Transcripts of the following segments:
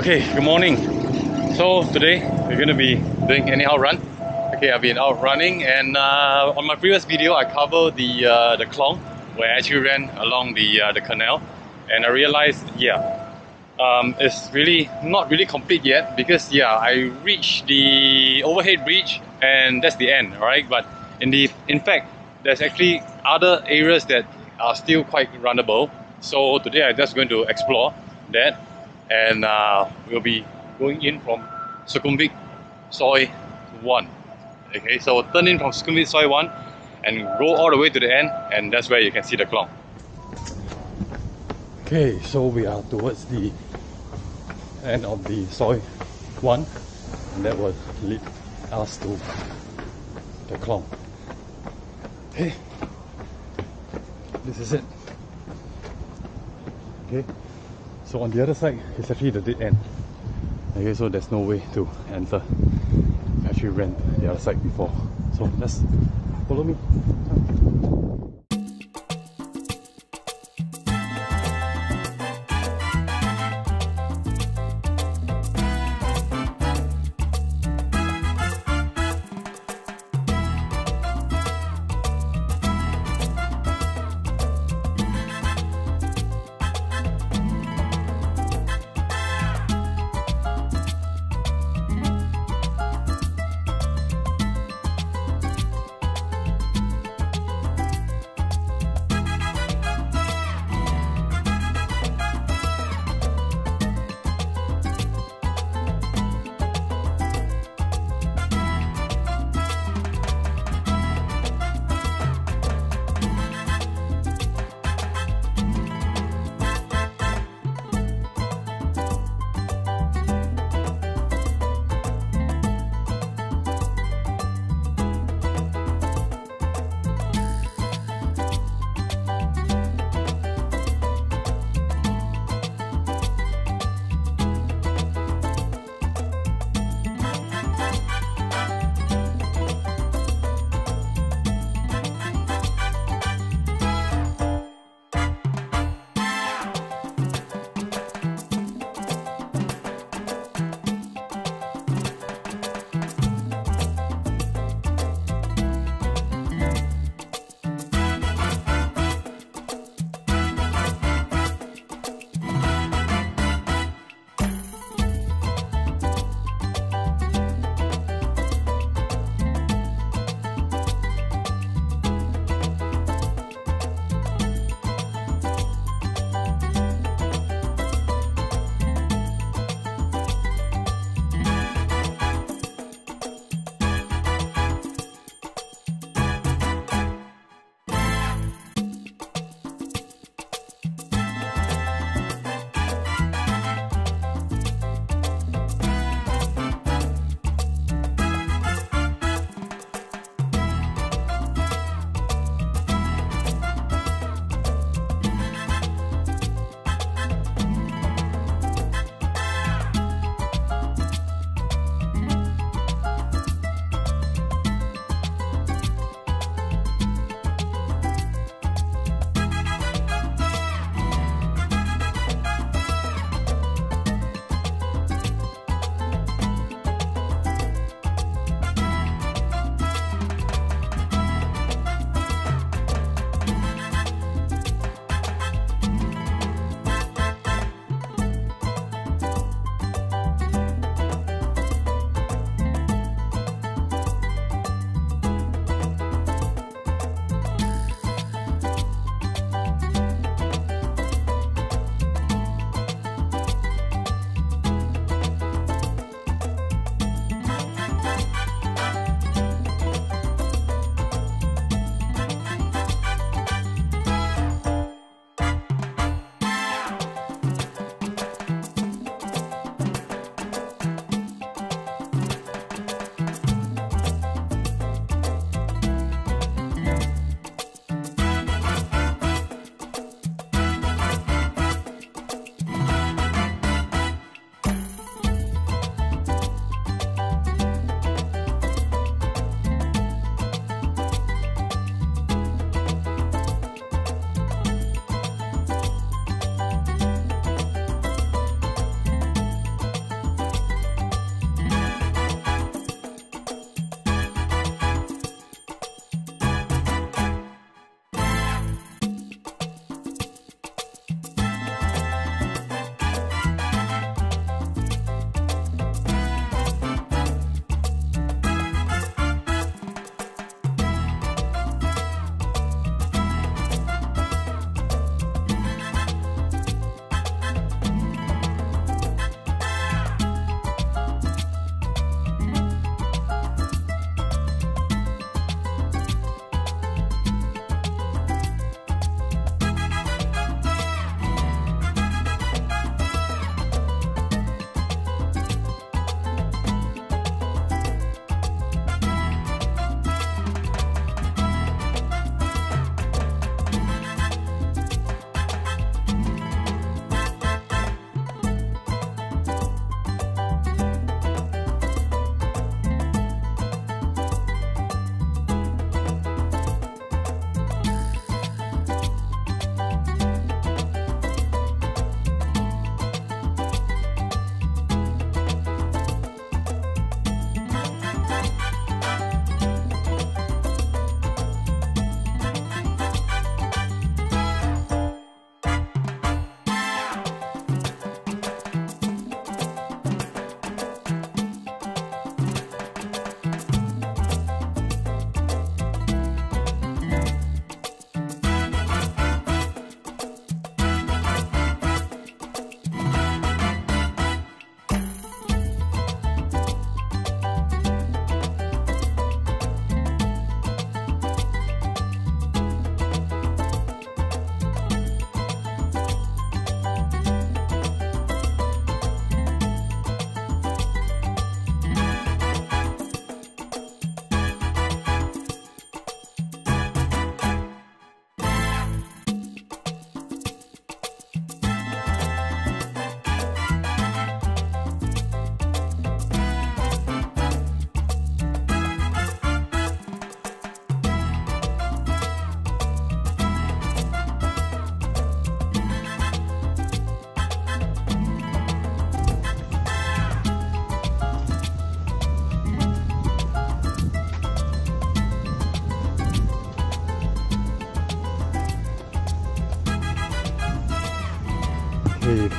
Okay, good morning. So today we're to be doing anyhow run. Okay, I've been out running, and uh, on my previous video I covered the uh, the Khlong where I actually ran along the uh, the canal, and I realized yeah, um, it's really not really complete yet because yeah I reached the overhead bridge and that's the end, right? But in the in fact there's actually other areas that are still quite runnable. So today I'm just going to explore that and uh, we'll be going in from Sukhumvit Soi 1. Okay, so turn in from Sukhumvit Soi 1 and go all the way to the end and that's where you can see the Khlong. Okay, so we are towards the end of the Soi 1 and that will lead us to the Khlong. Okay, this is it. Okay. So on the other side is actually the dead end. Okay, so there's no way to enter. Actually ran the other side before. So let's follow me.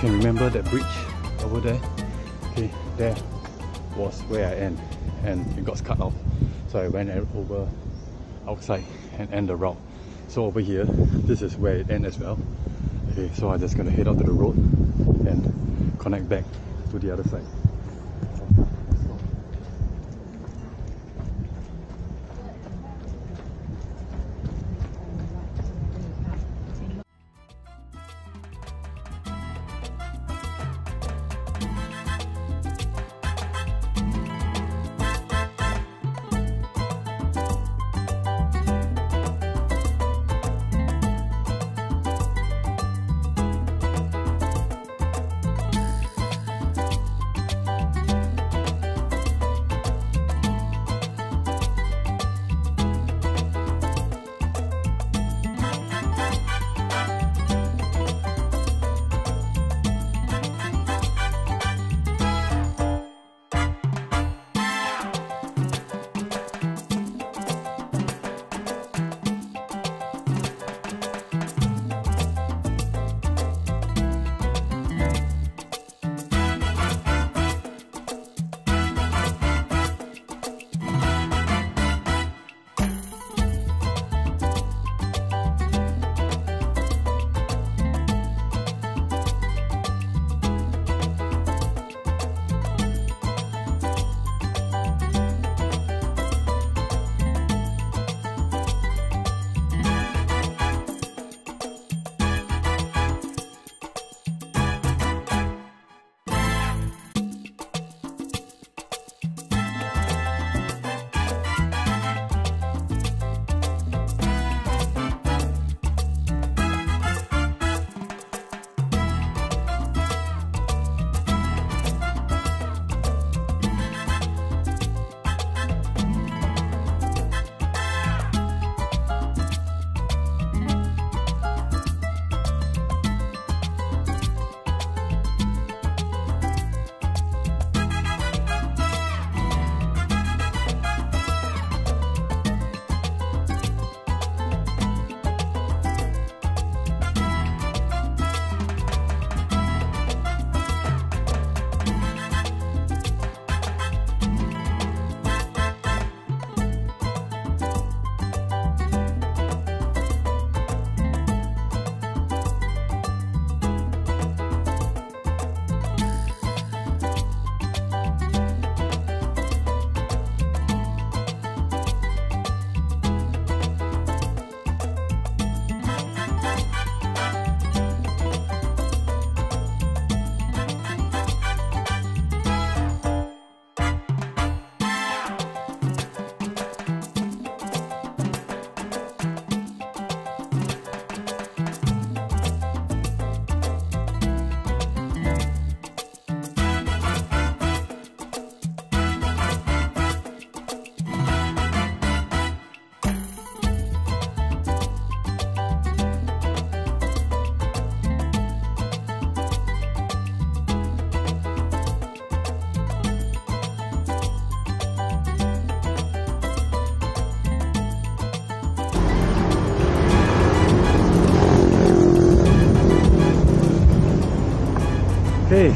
Can remember that bridge over there, okay, there was where I end and it got cut off. So I went over outside and end the route. So over here, this is where it ends as well. Okay, so I'm just gonna head out to the road and connect back to the other side.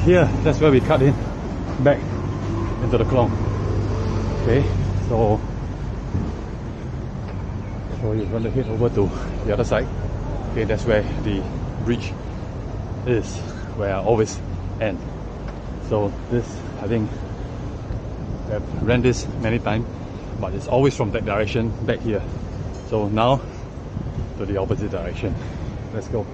Here, that's where we cut in back into the Khlong. Okay, so so you're going to head over to the other side. Okay, that's where the bridge is, where I always end. So this, I think, I've ran this many times, but it's always from that direction back here. So now to the opposite direction. Let's go.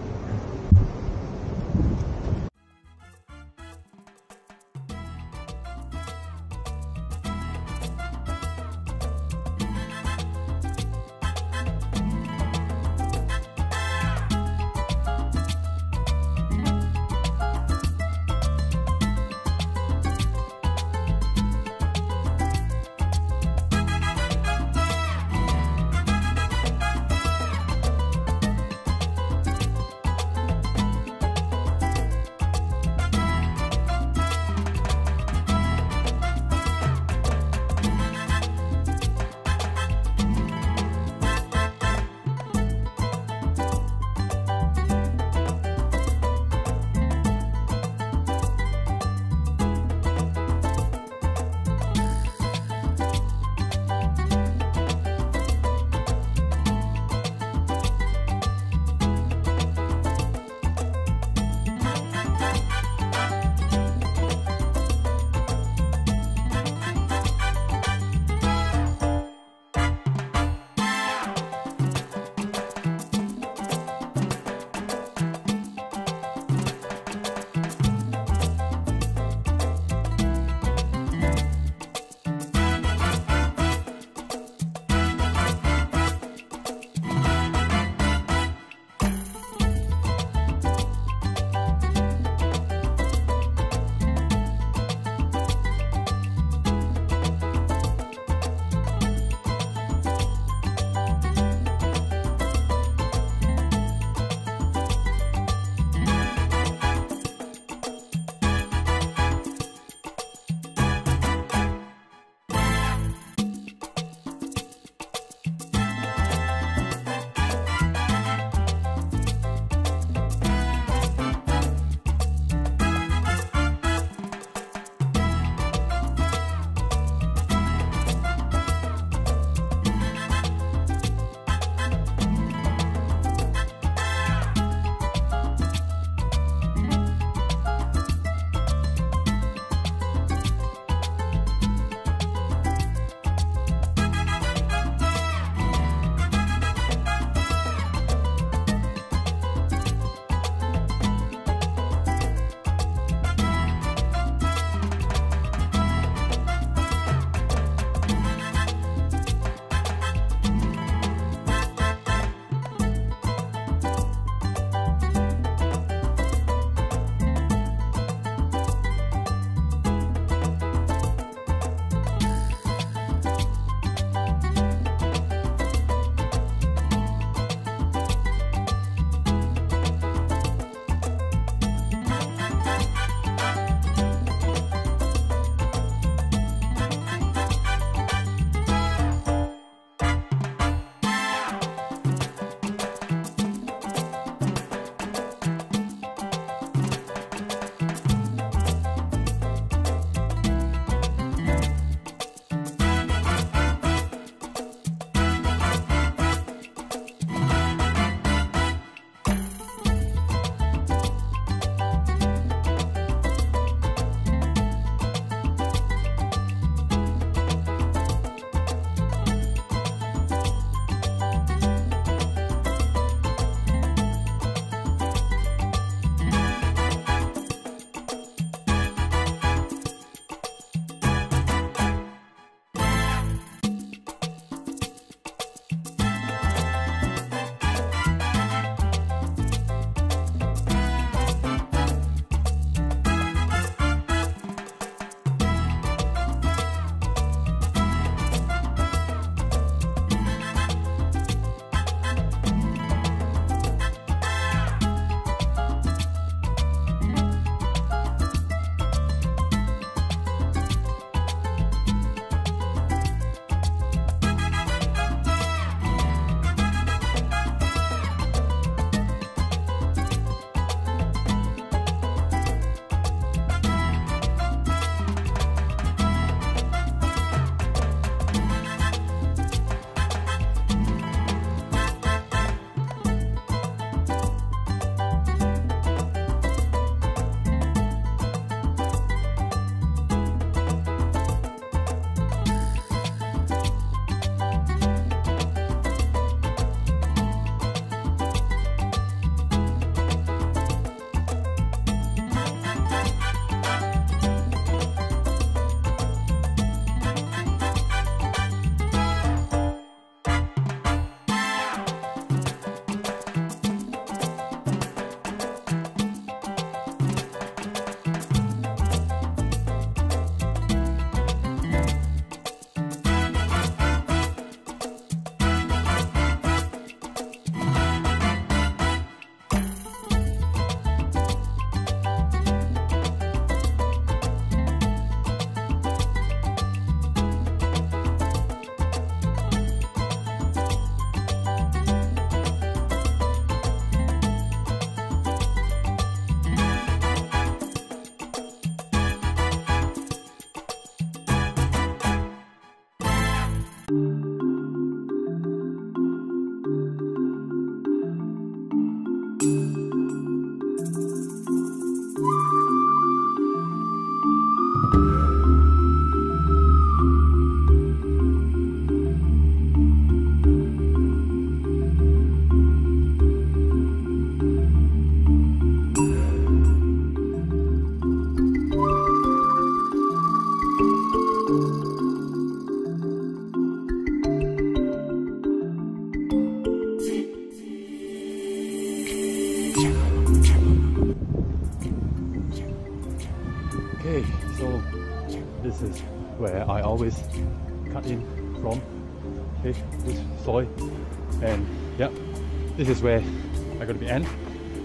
Where I'm going to be end.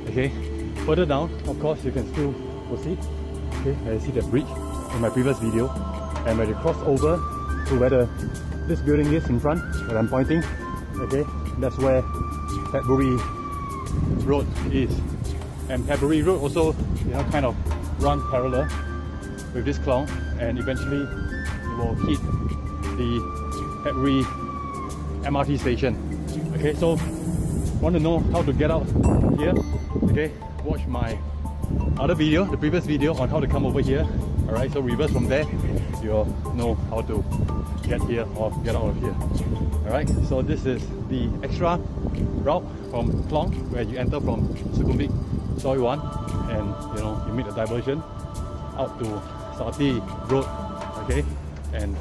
Okay, further down, of course, you can still proceed. Okay, I see the bridge in my previous video, and when you cross over to where the this building is in front, where I'm pointing. Okay, that's where Phetchaburi Road is, and Phetchaburi Road also, you know, kind of run parallel with this Khlong and eventually it will hit the Phetchaburi MRT station. Okay, so want to know how to get out here? Okay, watch my other video, the previous video on how to come over here. Alright, so reverse from there, you'll know how to get here or get out of here. Alright, so this is the extra route from Khlong where you enter from Sukhumvit Soi 1 and you know you make a diversion out to Sati Road, okay, and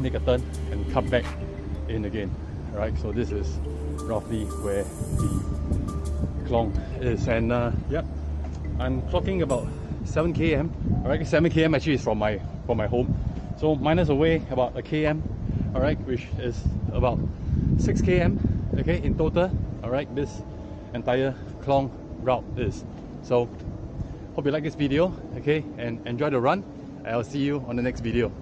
make a turn and come back in again. Right, so this is roughly where the Khlong is, and uh, yeah, I'm clocking about 7 km. Alright, 7 km actually is from my from my home, so minus away about a km. Alright, which is about 6 km. Okay, in total. Alright, this entire Khlong route is. So hope you like this video okay and enjoy the run I'll see you on the next video